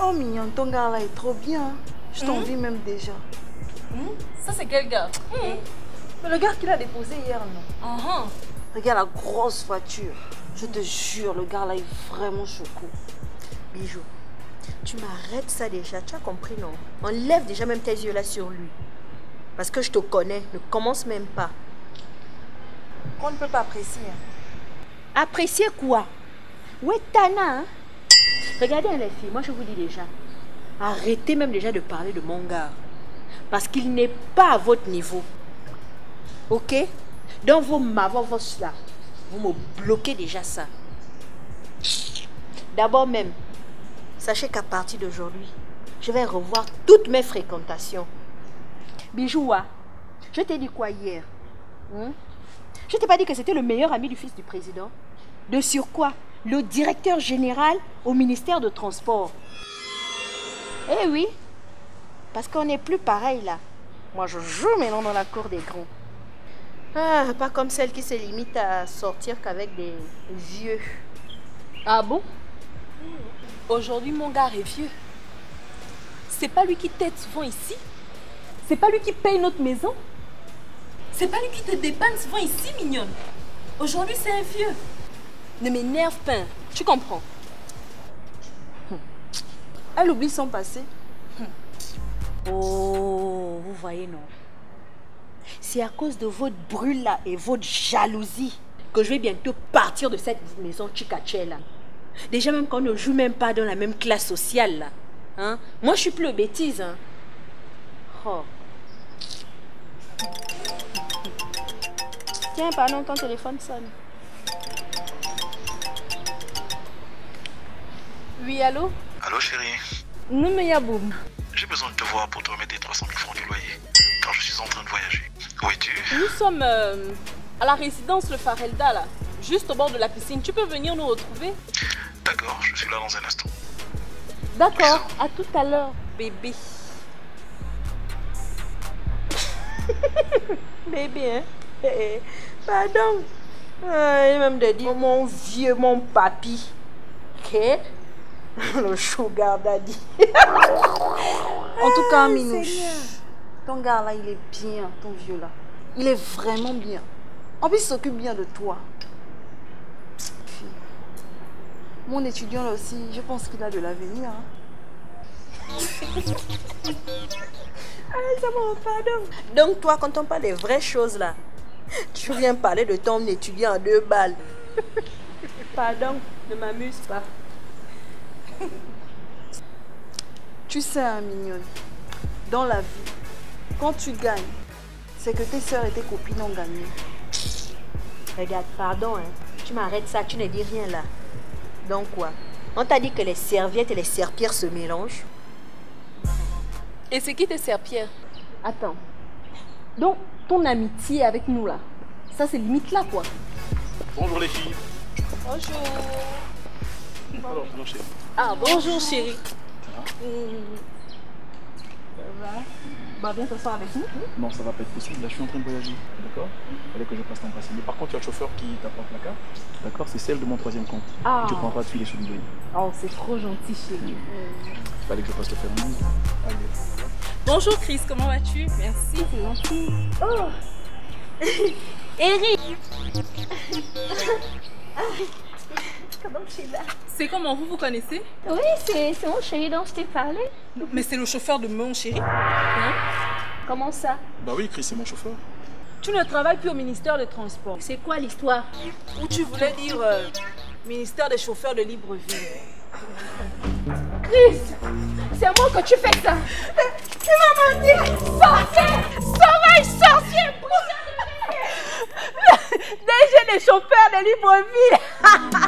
Oh mignon, ton gars là est trop bien. Je t'envie Hmm? même déjà. Ça, c'est quel gars? Mais le gars qu'il a déposé hier, non? Ah, Regarde la grosse voiture. Je te jure, le gars là est vraiment choco. Bijou, tu m'arrêtes ça déjà, tu as compris, non? Enlève déjà même tes yeux là sur lui. Parce que je te connais, ne commence même pas. On ne peut pas apprécier. Apprécier quoi? Ouais, Tana, hein? Regardez hein, les filles, moi je vous dis déjà, arrêtez même déjà de parler de mon gars. Parce qu'il n'est pas à votre niveau. Ok? Dans vos mavovos là, vous me bloquez déjà ça. D'abord même, sachez qu'à partir d'aujourd'hui, je vais revoir toutes mes fréquentations. Bijoua, je t'ai dit quoi hier? Hein? Je t'ai pas dit que c'était le meilleur ami du fils du président De sur quoi Le directeur général au ministère de Transport. Eh oui, parce qu'on n'est plus pareil là. Moi, je joue maintenant dans la cour des grands. Ah, pas comme celle qui se limite à sortir qu'avec des vieux. Ah bon? Aujourd'hui, mon gars est vieux. C'est pas lui qui t'aide souvent ici? C'est pas lui qui paye notre maison? C'est pas lui qui te dépanne souvent ici, mignonne. Aujourd'hui, c'est un vieux. Ne m'énerve pas. Tu comprends Elle oublie son passé. Oh, vous voyez, non C'est à cause de votre brûle là et votre jalousie que je vais bientôt partir de cette maison Chikachela. Déjà même qu'on ne joue même pas dans la même classe sociale. Hein? Moi, je suis plus aux bêtises. Hein? Oh. Tiens, pardon, ton téléphone sonne. Oui, allô? Allô chérie, Non, mais Yaboum. j'ai besoin de te voir pour te remettre les 300 000 francs du loyer. Quand je suis en train de voyager. Où es-tu? Nous sommes euh, à la résidence Le Farelda, là. Juste au bord de la piscine. Tu peux venir nous retrouver? D'accord, je suis là dans un instant. D'accord. À tout à l'heure, bébé. Bébé, hein? Pardon. Ah, il même de dire mon vieux, mon papy. Ok? Le sugar daddy. En tout cas, Minouche, ton gars là, il est bien, ton vieux là. Il est vraiment bien. En plus, il s'occupe bien de toi. Mon étudiant là aussi, je pense qu'il a de l'avenir. hein. Ah, ça pardon. Donc, toi, quand on parle des vraies choses là, tu viens parler de ton étudiant à deux balles. Pardon, ne m'amuse pas. Tu sais, hein, mignonne, dans la vie, quand tu gagnes, c'est que tes soeurs et tes copines ont gagné. Regarde, pardon, hein. Tu m'arrêtes ça, tu ne dis rien là. Donc quoi? On t'a dit que les serviettes et les serpillères se mélangent Et c'est qui tes serpillères? Attends. Donc, ton amitié avec nous, là, ça, c'est limite là, quoi. Bonjour les filles. Bonjour. Alors, bonjour chérie. Ah, bonjour, chérie. Bah, viens t'asseoir avec nous. Non, ça va pas être possible. Là, je suis en train de voyager. D'accord? Fallait que je passe t'embrasser. Mais par contre, il y a le chauffeur qui t'apporte la carte. D'accord? C'est celle de mon troisième compte. Ah. Tu prends pas de le. Oh, c'est trop gentil, chérie. Fallait que je passe te faire. Allez. Bonjour, Chris, comment vas-tu? Merci, c'est gentil. Oh Eric Comment tu C'est comment vous vous connaissez? Oui, c'est mon chéri dont je t'ai parlé. Mais c'est le chauffeur de mon chéri. Comment ça? Bah oui, Chris, c'est mon chauffeur. Tu ne travailles plus au ministère des Transports. C'est quoi l'histoire? Ou tu voulais dire euh, ministère des chauffeurs de Libreville. Chris C'est à moi que tu fais ça. Tu m'as menti Sorcier Sauvage sorcier DG des chauffeurs de Libreville